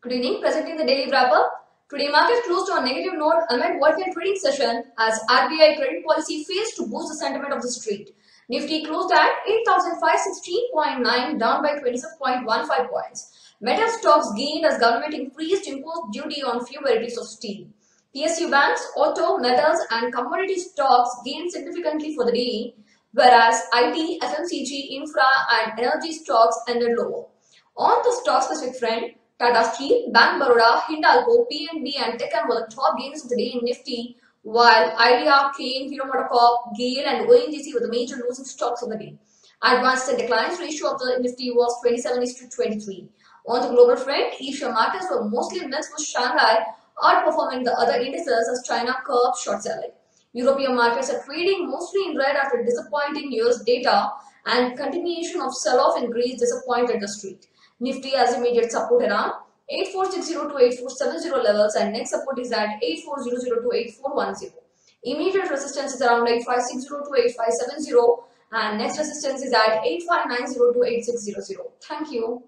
Good evening. Presenting the daily wrap-up. Today market closed on a negative note amid volatile trading session as RBI credit policy fails to boost the sentiment of the street. Nifty closed at 8,516.9 down by 27.15 points. Metal stocks gained as government increased import duty on few varieties of steel. PSU banks, auto, metals and commodity stocks gained significantly for the day, whereas IT, FMCG, infra and energy stocks ended lower. On the stock specific front, Tata Steel, Bank Baroda, Hindalco, PNB and Tech were the top gainers of the day in Nifty, while Idea, Cairn, Hero MotoCorp, GAIL and ONGC were the major losing stocks of the day. Advanced and declines ratio of the Nifty was 27 to 23. On the global front, Asia markets were mostly mixed with Shanghai outperforming the other indices as China curbed short selling. European markets are trading mostly in red after disappointing US data and continuation of sell-off in Greece disappointed the street. Nifty has immediate support around 8460 to 8470 levels and next support is at 8400 to 8410. Immediate resistance is around 8560 to 8570 and next resistance is at 8590 to 8600. Thank you.